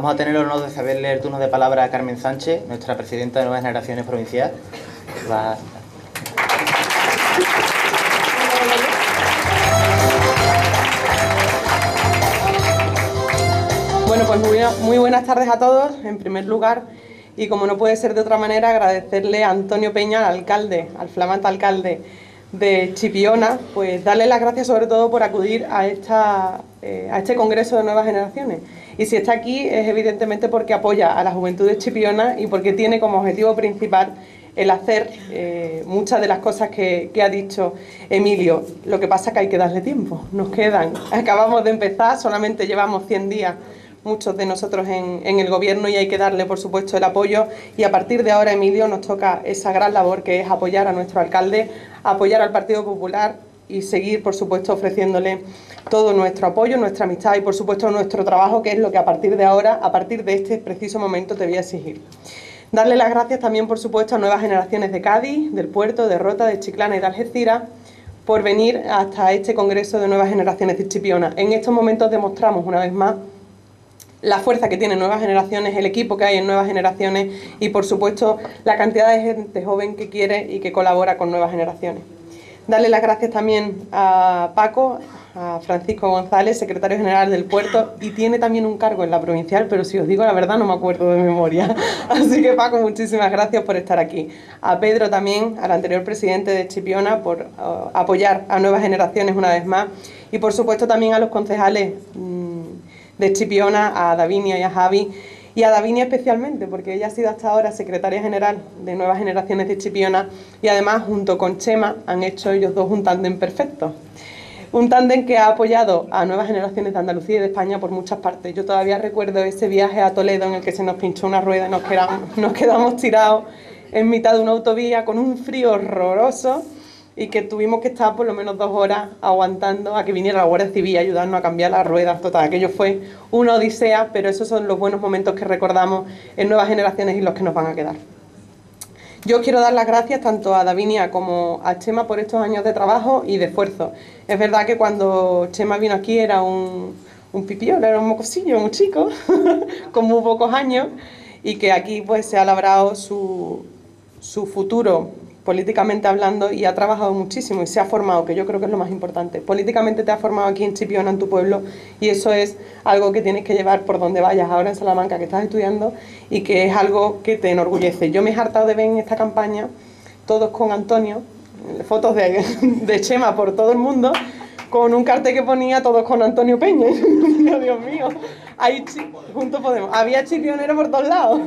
Vamos a tener el honor de cederle el turno de palabra a Carmen Sánchez, nuestra presidenta de Nuevas Generaciones Provincial. Bueno, pues muy, muy buenas tardes a todos. En primer lugar, y como no puede ser de otra manera, agradecerle a Antonio Peña, al alcalde, al flamante alcalde de Chipiona, pues darle las gracias sobre todo por acudir a, esta, eh, a este Congreso de Nuevas Generaciones. Y si está aquí es evidentemente porque apoya a la juventud de Chipiona y porque tiene como objetivo principal el hacer eh, muchas de las cosas que, ha dicho Emilio. Lo que pasa es que hay que darle tiempo, nos quedan. Acabamos de empezar, solamente llevamos 100 días muchos de nosotros en, el gobierno y hay que darle, por supuesto, el apoyo. Y a partir de ahora, Emilio, nos toca esa gran labor que es apoyar a nuestro alcalde, apoyar al Partido Popular y seguir, por supuesto, ofreciéndole todo nuestro apoyo, nuestra amistad y, por supuesto, nuestro trabajo, que es lo que a partir de ahora, a partir de este preciso momento, te voy a exigir. Darle las gracias también, por supuesto, a nuevas generaciones de Cádiz, del Puerto, de Rota, de Chiclana y de Algeciras, por venir hasta este Congreso de Nuevas Generaciones de Chipiona. En estos momentos demostramos, una vez más, la fuerza que tienen nuevas generaciones, el equipo que hay en nuevas generaciones y, por supuesto, la cantidad de gente joven que quiere y que colabora con nuevas generaciones. Darle las gracias también a Paco, a Francisco González, secretario general del puerto, y tiene también un cargo en la provincial, pero si os digo la verdad no me acuerdo de memoria. Así que Paco, muchísimas gracias por estar aquí. A Pedro también, al anterior presidente de Chipiona, por uh, apoyar a nuevas generaciones una vez más. Y por supuesto también a los concejales mmm, de Chipiona, a Davinia y a Javi, y a Davinia especialmente, porque ella ha sido hasta ahora secretaria general de Nuevas Generaciones de Chipiona y además junto con Chema han hecho ellos dos un tándem perfecto. Un tándem que ha apoyado a nuevas generaciones de Andalucía y de España por muchas partes. Yo todavía recuerdo ese viaje a Toledo en el que se nos pinchó una rueda y nos quedamos, nos quedamos tirados en mitad de una autovía con un frío horroroso y que tuvimos que estar por lo menos dos horas aguantando a que viniera la Guardia Civil a ayudarnos a cambiar las ruedas. Total, aquello fue una odisea, pero esos son los buenos momentos que recordamos en nuevas generaciones y los que nos van a quedar. Yo quiero dar las gracias tanto a Davinia como a Chema por estos años de trabajo y de esfuerzo. Es verdad que cuando Chema vino aquí era un, un era un mocosillo, un chico, con muy pocos años, y que aquí pues se ha labrado su, su futuro políticamente hablando y ha trabajado muchísimo y se ha formado, que yo creo que es lo más importante. Políticamente te ha formado aquí en Chipiona, en tu pueblo, y eso es algo que tienes que llevar por donde vayas ahora en Salamanca, que estás estudiando, y que es algo que te enorgullece. Yo me he hartado de ver en esta campaña, todos con Antonio, fotos de, de Chema por todo el mundo, con un cartel que ponía todos con Antonio Peña. Dios mío, ahí juntos podemos. Había chipionero por todos lados,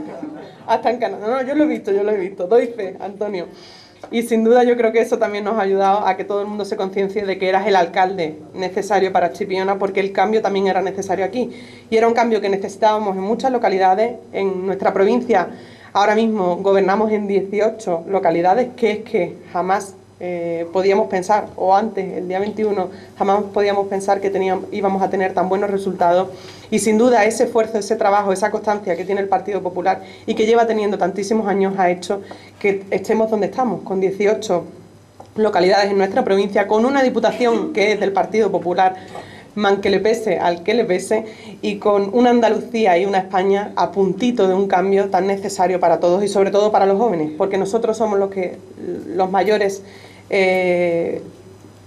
hasta en Canadá. No, no, yo lo he visto, yo lo he visto. Doy fe, Antonio. Y sin duda yo creo que eso también nos ha ayudado a que todo el mundo se conciencie de que eras el alcalde necesario para Chipiona, porque el cambio también era necesario aquí. Y era un cambio que necesitábamos en muchas localidades, en nuestra provincia. Ahora mismo gobernamos en 18 localidades, que es que jamás eh, podíamos pensar, o antes, el día 21, jamás podíamos pensar que teníamos, íbamos a tener tan buenos resultados. Y sin duda ese esfuerzo, ese trabajo, esa constancia que tiene el Partido Popular y que lleva teniendo tantísimos años ha hecho que estemos donde estamos, con 18 localidades en nuestra provincia, con una diputación que es del Partido Popular, man que le pese al que le pese, y con una Andalucía y una España a puntito de un cambio tan necesario para todos y sobre todo para los jóvenes, porque nosotros somos los que los mayores eh,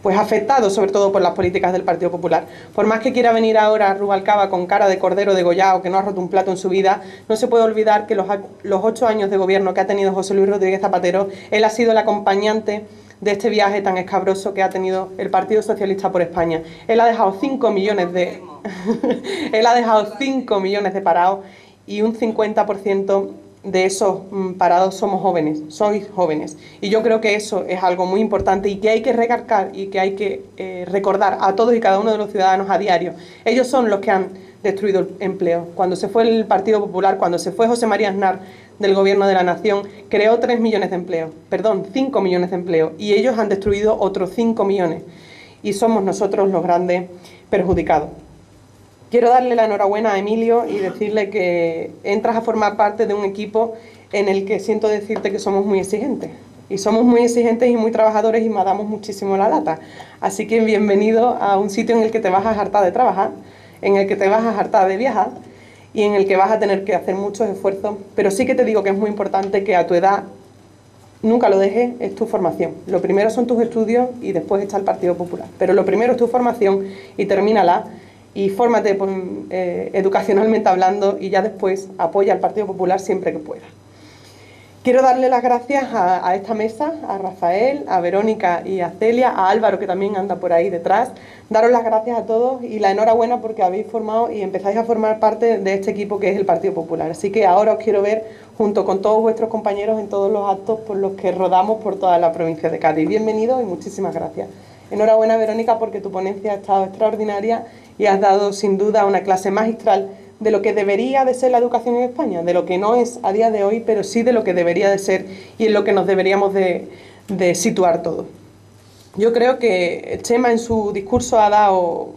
pues afectados sobre todo por las políticas del Partido Popular. Por más que quiera venir ahora Rubalcaba con cara de cordero degollado, que no ha roto un plato en su vida, no se puede olvidar que los, los ocho años de gobierno que ha tenido José Luis Rodríguez Zapatero, él ha sido el acompañante de este viaje tan escabroso que ha tenido el Partido Socialista por España. Él ha dejado 5 millones de él ha dejado 5 millones de parados y un 50% de esos parados somos jóvenes, sois jóvenes. Y yo creo que eso es algo muy importante y que hay que recalcar y que hay que eh, recordar a todos y cada uno de los ciudadanos a diario. Ellos son los que han destruido el empleo. Cuando se fue el Partido Popular, cuando se fue José María Aznar del Gobierno de la Nación, creó 3 millones de empleos, perdón, 5 millones de empleos, y ellos han destruido otros 5 millones. Y somos nosotros los grandes perjudicados. Quiero darle la enhorabuena a Emilio y decirle que entras a formar parte de un equipo en el que siento decirte que somos muy exigentes. Y somos muy exigentes y muy trabajadores y me damos muchísimo la lata. Así que bienvenido a un sitio en el que te vas a hartar de trabajar, en el que te vas a hartar de viajar y en el que vas a tener que hacer muchos esfuerzos. Pero sí que te digo que es muy importante que a tu edad nunca lo dejes, es tu formación. Lo primero son tus estudios y después está el Partido Popular. Pero lo primero es tu formación y termínala y fórmate pues, eh, educacionalmente hablando y ya después apoya al Partido Popular siempre que pueda. Quiero darle las gracias a, a, esta mesa, a Rafael, a Verónica y a Celia, a Álvaro que también anda por ahí detrás. Daros las gracias a todos y la enhorabuena porque habéis formado y empezáis a formar parte de este equipo que es el Partido Popular. Así que ahora os quiero ver junto con todos vuestros compañeros en todos los actos por los que rodamos por toda la provincia de Cádiz. Bienvenidos y muchísimas gracias. Enhorabuena Verónica porque tu ponencia ha estado extraordinaria y has dado sin duda una clase magistral de lo que debería de ser la educación en España, de lo que no es a día de hoy, pero sí de lo que debería de ser y en lo que nos deberíamos de, de situar todos. Yo creo que Chema en su discurso ha dado,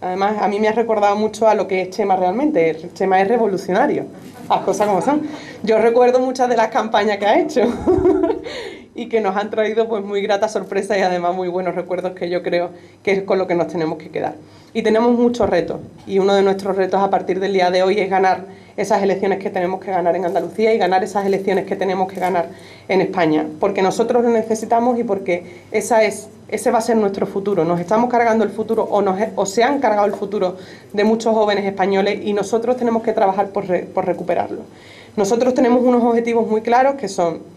además a mí me ha recordado mucho a lo que es Chema realmente, Chema es revolucionario, las cosas como son. Yo recuerdo muchas de las campañas que ha hecho y que nos han traído pues muy gratas sorpresas y además muy buenos recuerdos que yo creo que es con lo que nos tenemos que quedar. Y tenemos muchos retos y uno de nuestros retos a partir del día de hoy es ganar esas elecciones que tenemos que ganar en Andalucía y ganar esas elecciones que tenemos que ganar en España, porque nosotros lo necesitamos y porque esa es, ese va a ser nuestro futuro. Nos estamos cargando el futuro o, nos, o se han cargado el futuro de muchos jóvenes españoles y nosotros tenemos que trabajar por, por recuperarlo. Nosotros tenemos unos objetivos muy claros que son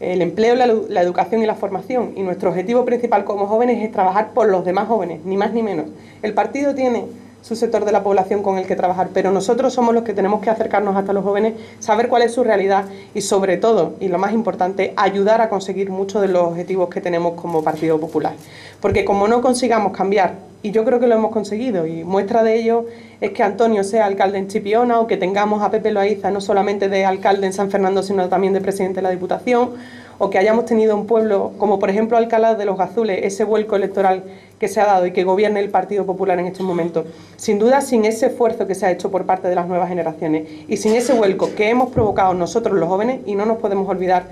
el empleo, la, educación y la formación. Y nuestro objetivo principal como jóvenes es trabajar por los demás jóvenes, ni más ni menos. El partido tiene su sector de la población con el que trabajar, pero nosotros somos los que tenemos que acercarnos hasta los jóvenes, saber cuál es su realidad y sobre todo, y lo más importante, ayudar a conseguir muchos de los objetivos que tenemos como Partido Popular. Porque como no consigamos cambiar, y yo creo que lo hemos conseguido, y muestra de ello es que Antonio sea alcalde en Chipiona o que tengamos a Pepe Loaiza no solamente de alcalde en San Fernando, sino también de presidente de la Diputación, o que hayamos tenido un pueblo como por ejemplo Alcalá de los Gazules, ese vuelco electoral que se ha dado y que gobierne el Partido Popular en estos momentos. Sin duda, sin ese esfuerzo que se ha hecho por parte de las nuevas generaciones y sin ese vuelco que hemos provocado nosotros los jóvenes, y no nos podemos olvidar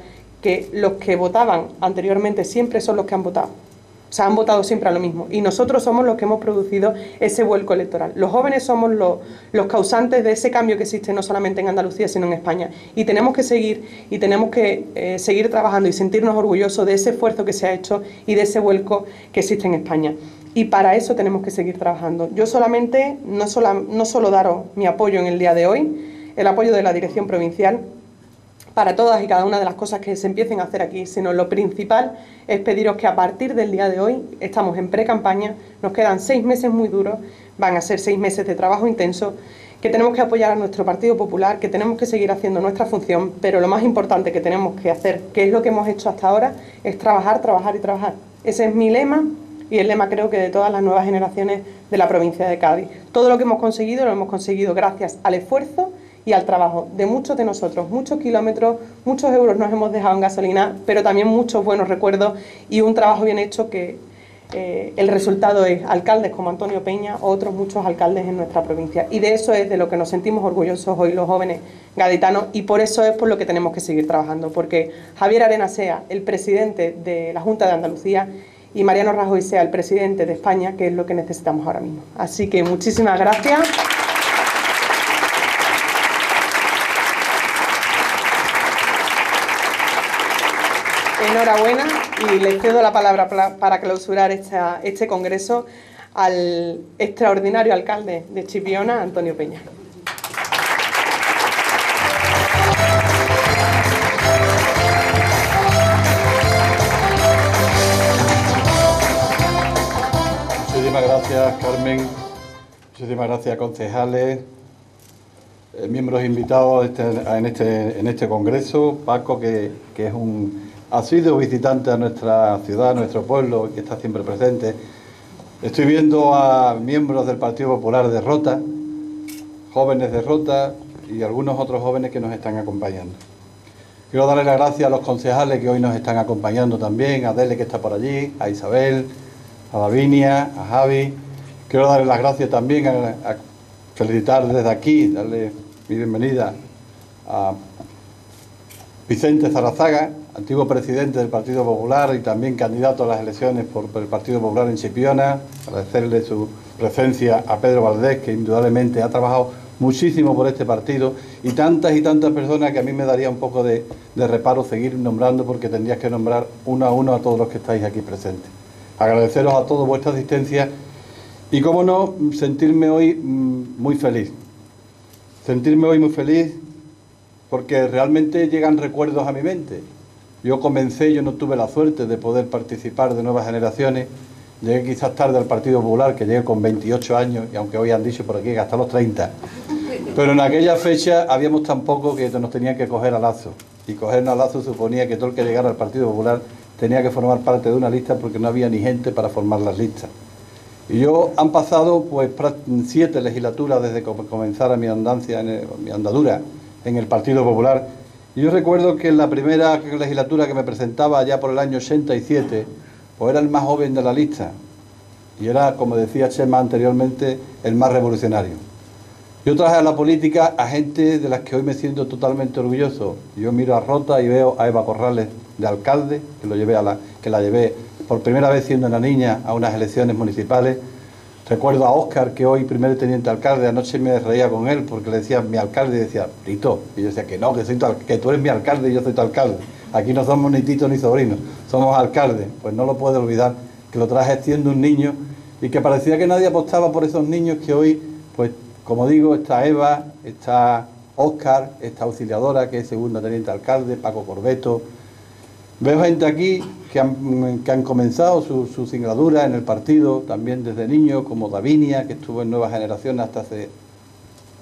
que los que votaban anteriormente siempre son los que han votado. O sea, han votado siempre a lo mismo. Y nosotros somos los que hemos producido ese vuelco electoral. Los jóvenes somos los, los, causantes de ese cambio que existe no solamente en Andalucía, sino en España. Y tenemos que seguir, y tenemos que eh, seguir trabajando y sentirnos orgullosos de ese esfuerzo que se ha hecho y de ese vuelco que existe en España. Y para eso tenemos que seguir trabajando. Yo solamente, no, sola, no solo daros mi apoyo en el día de hoy, el apoyo de la Dirección Provincial, para todas y cada una de las cosas que se empiecen a hacer aquí, sino lo principal es pediros que a partir del día de hoy, estamos en pre-campaña, nos quedan seis meses muy duros, van a ser seis meses de trabajo intenso, que tenemos que apoyar a nuestro Partido Popular, que tenemos que seguir haciendo nuestra función, pero lo más importante que tenemos que hacer, que es lo que hemos hecho hasta ahora, es trabajar, trabajar y trabajar. Ese es mi lema y el lema creo que de todas las nuevas generaciones de la provincia de Cádiz. Todo lo que hemos conseguido lo hemos conseguido gracias al esfuerzo y al trabajo de muchos de nosotros. Muchos kilómetros, muchos euros nos hemos dejado en gasolina, pero también muchos buenos recuerdos y un trabajo bien hecho que eh, el resultado es alcaldes como Antonio Peña o otros muchos alcaldes en nuestra provincia. Y de eso es de lo que nos sentimos orgullosos hoy los jóvenes gaditanos y por eso es por lo que tenemos que seguir trabajando, porque Javier Arena sea el presidente de la Junta de Andalucía y Mariano Rajoy sea el presidente de España, que es lo que necesitamos ahora mismo. Así que muchísimas gracias. Enhorabuena y les cedo la palabra para clausurar esta, este congreso al extraordinario alcalde de Chipiona, Antonio Peña. Muchísimas gracias, Carmen. Muchísimas gracias, concejales, eh, miembros invitados este, en este, en este congreso. Paco, que, que es un ha sido visitante a nuestra ciudad, a nuestro pueblo, que está siempre presente. Estoy viendo a miembros del Partido Popular de Rota, jóvenes de Rota y algunos otros jóvenes que nos están acompañando. Quiero darle las gracias a los concejales que hoy nos están acompañando también, a Dele que está por allí, a Isabel, a Davinia, a Javi. Quiero darle las gracias también, a, a felicitar desde aquí, darle mi bienvenida a Vicente Zarazaga, antiguo presidente del Partido Popular y también candidato a las elecciones por, el Partido Popular en Chipiona, agradecerle su presencia a Pedro Valdés, que indudablemente ha trabajado muchísimo por este partido, y tantas y tantas personas que a mí me daría un poco de, de reparo seguir nombrando porque tendrías que nombrar uno a uno a todos los que estáis aquí presentes. Agradeceros a todos vuestra asistencia y, cómo no, sentirme hoy mm, muy feliz. Sentirme hoy muy feliz porque realmente llegan recuerdos a mi mente. Yo comencé, yo no tuve la suerte de poder participar de nuevas generaciones. Llegué quizás tarde al Partido Popular, que llegué con 28 años, y aunque hoy han dicho por aquí que hasta los 30. Pero en aquella fecha habíamos tan poco que nos tenían que coger a lazo. Y cogernos a lazo suponía que todo el que llegara al Partido Popular tenía que formar parte de una lista porque no había ni gente para formar las listas. Y yo han pasado pues siete legislaturas desde que comenzara mi andancia, mi andadura en el Partido Popular. Yo recuerdo que en la primera legislatura que me presentaba ya por el año 87, pues era el más joven de la lista. Y era, como decía Chema anteriormente, el más revolucionario. Yo traje a la política a gente de las que hoy me siento totalmente orgulloso. Yo miro a Rota y veo a Eva Corrales de alcalde, que, lo llevé a que la llevé por primera vez siendo una niña a unas elecciones municipales. Recuerdo a Óscar, que hoy primer teniente alcalde, anoche me reía con él porque le decía mi alcalde decía, Tito. Y yo decía que no, que, soy que tú eres mi alcalde y yo soy tu alcalde. Aquí no somos ni Tito ni sobrino, somos alcaldes. Pues no lo puedo olvidar, que lo traje siendo un niño y que parecía que nadie apostaba por esos niños que hoy, pues como digo, está Eva, está Óscar, esta auxiliadora que es segundo teniente alcalde, Paco Corbeto, Veo gente aquí que han, que han comenzado su, su, singladura en el partido también desde niño, como Davinia, que estuvo en Nueva Generación hasta hace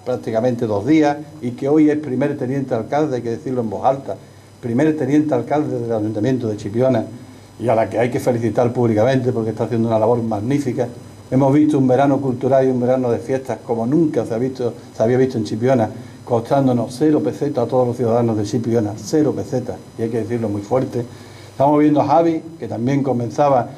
prácticamente dos días y que hoy es primer teniente alcalde, hay que decirlo en voz alta, primer teniente alcalde del Ayuntamiento de Chipiona y a la que hay que felicitar públicamente porque está haciendo una labor magnífica. Hemos visto un verano cultural y un verano de fiestas como nunca se, ha visto, se había visto en Chipiona costándonos cero pesetas a todos los ciudadanos de Chipiona, cero pesetas, y hay que decirlo muy fuerte. Estamos viendo a Javi, que también comenzaba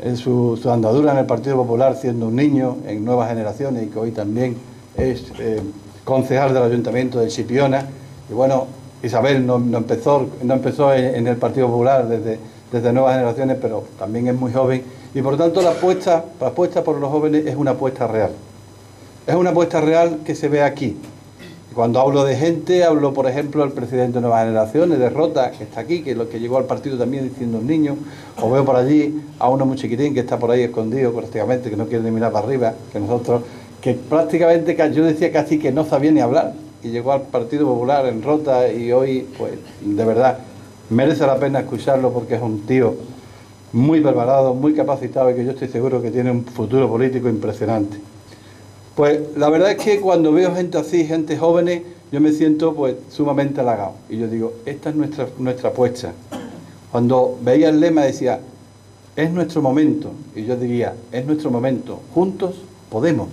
en su, andadura en el Partido Popular siendo un niño en nuevas generaciones y que hoy también es eh, concejal del Ayuntamiento de Chipiona. Y bueno, Isabel no, empezó, no empezó en, el Partido Popular desde, desde nuevas generaciones, pero también es muy joven. Y por tanto la apuesta, la apuesta por los jóvenes es una apuesta real. Es una apuesta real que se ve aquí, cuando hablo de gente, hablo, por ejemplo, del presidente de Nuevas Generaciones, de Rota, que está aquí, que es lo que llegó al partido también diciendo un niño, o veo por allí a uno muy chiquitín que está por ahí escondido prácticamente, que no quiere ni mirar para arriba, que nosotros, que prácticamente yo decía casi que no sabía ni hablar, y llegó al Partido Popular en Rota, y hoy, pues, de verdad, merece la pena escucharlo porque es un tío muy preparado, muy capacitado y que yo estoy seguro que tiene un futuro político impresionante. Pues la verdad es que cuando veo gente así, gente jóvenes, yo me siento pues sumamente halagado. Y yo digo, esta es nuestra, nuestra apuesta. Cuando veía el lema decía, es nuestro momento. Y yo diría, es nuestro momento. Juntos podemos.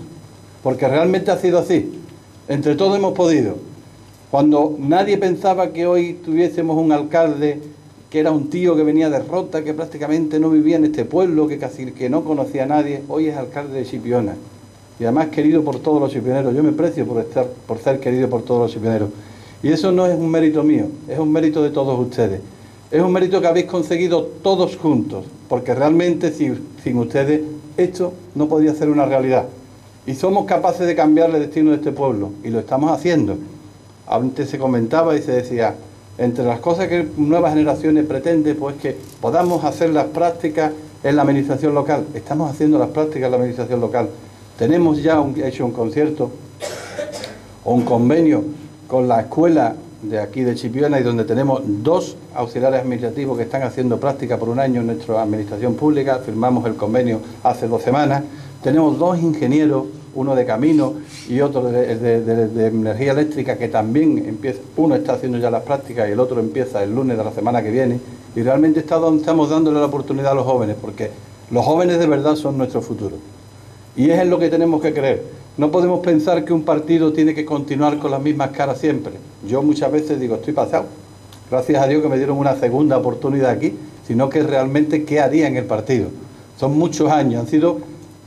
Porque realmente ha sido así. Entre todos hemos podido. Cuando nadie pensaba que hoy tuviésemos un alcalde que era un tío que venía de Rota, que prácticamente no vivía en este pueblo, que casi que no conocía a nadie, hoy es alcalde de Chipiona y además querido por todos los chipioneros. Yo me precio por, estar, por ser querido por todos los chipioneros. Y eso no es un mérito mío, es un mérito de todos ustedes. Es un mérito que habéis conseguido todos juntos, porque realmente sin, sin ustedes esto no podría ser una realidad. Y somos capaces de cambiar el destino de este pueblo, y lo estamos haciendo. Antes se comentaba y se decía, entre las cosas que nuevas generaciones pretenden, pues que podamos hacer las prácticas en la administración local. Estamos haciendo las prácticas en la administración local. Tenemos ya hecho un concierto un convenio con la escuela de aquí de Chipiona y donde tenemos dos auxiliares administrativos que están haciendo práctica por un año en nuestra administración pública. Firmamos el convenio hace dos semanas. Tenemos dos ingenieros, uno de camino y otro de, energía eléctrica, que también empieza, uno está haciendo ya las prácticas y el otro empieza el lunes de la semana que viene. Y realmente estamos dándole la oportunidad a los jóvenes, porque los jóvenes de verdad son nuestro futuro. Y es en lo que tenemos que creer. No podemos pensar que un partido tiene que continuar con las mismas caras siempre. Yo muchas veces digo, estoy pasado. Gracias a Dios que me dieron una segunda oportunidad aquí, sino que realmente qué haría en el partido. Son muchos años, han sido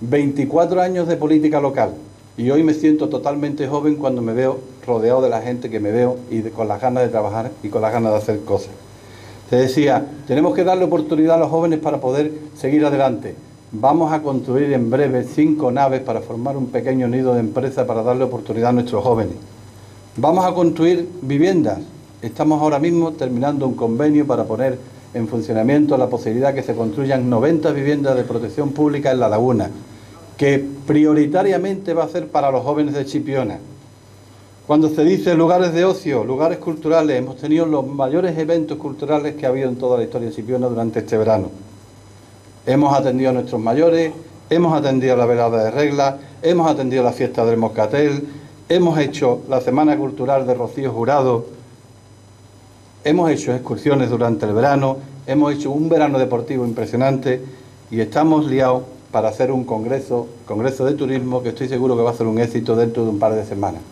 24 años de política local. Y hoy me siento totalmente joven cuando me veo rodeado de la gente que me veo y con las ganas de trabajar y con las ganas de hacer cosas. Te decía, tenemos que darle oportunidad a los jóvenes para poder seguir adelante. Vamos a construir en breve cinco naves para formar un pequeño nido de empresa para darle oportunidad a nuestros jóvenes. Vamos a construir viviendas. Estamos ahora mismo terminando un convenio para poner en funcionamiento la posibilidad que se construyan 90 viviendas de protección pública en la laguna, que prioritariamente va a ser para los jóvenes de Chipiona. Cuando se dice lugares de ocio, lugares culturales, hemos tenido los mayores eventos culturales que ha habido en toda la historia de Chipiona durante este verano. Hemos atendido a nuestros mayores, hemos atendido a la velada de reglas, hemos atendido a la fiesta del Moscatel, hemos hecho la Semana Cultural de Rocío Jurado, hemos hecho excursiones durante el verano, hemos hecho un verano deportivo impresionante y estamos liados para hacer un congreso, congreso de turismo que estoy seguro que va a ser un éxito dentro de un par de semanas.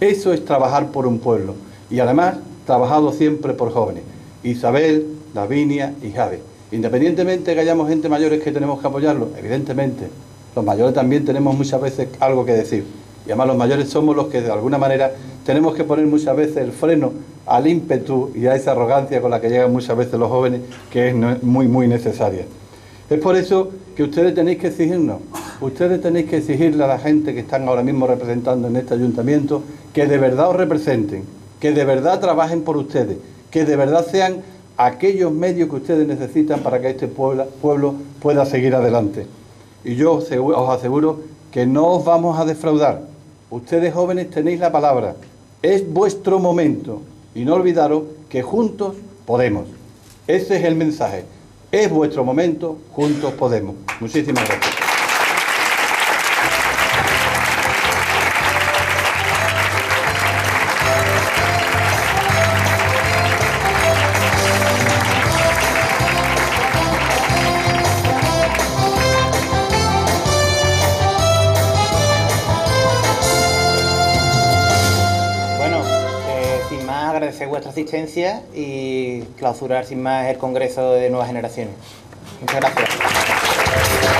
Eso es trabajar por un pueblo y además trabajado siempre por jóvenes. Isabel, Davinia y Javi. Independientemente de que hayamos gente mayores que tenemos que apoyarlo, evidentemente, los mayores también tenemos muchas veces algo que decir. Y además los mayores somos los que de alguna manera tenemos que poner muchas veces el freno al ímpetu y a esa arrogancia con la que llegan muchas veces los jóvenes, que es muy, muy necesaria. Es por eso que ustedes tenéis que exigirnos, ustedes tenéis que exigirle a la gente que están ahora mismo representando en este ayuntamiento que de verdad os representen, que de verdad trabajen por ustedes, que de verdad sean aquellos medios que ustedes necesitan para que este pueblo, pueda seguir adelante. Y yo os aseguro que no os vamos a defraudar. Ustedes jóvenes tenéis la palabra. Es vuestro momento. Y no olvidaros que juntos podemos. Ese es el mensaje. Es vuestro momento, juntos podemos. Muchísimas gracias. Y clausurar sin más el Congreso de Nuevas Generaciones. Muchas gracias.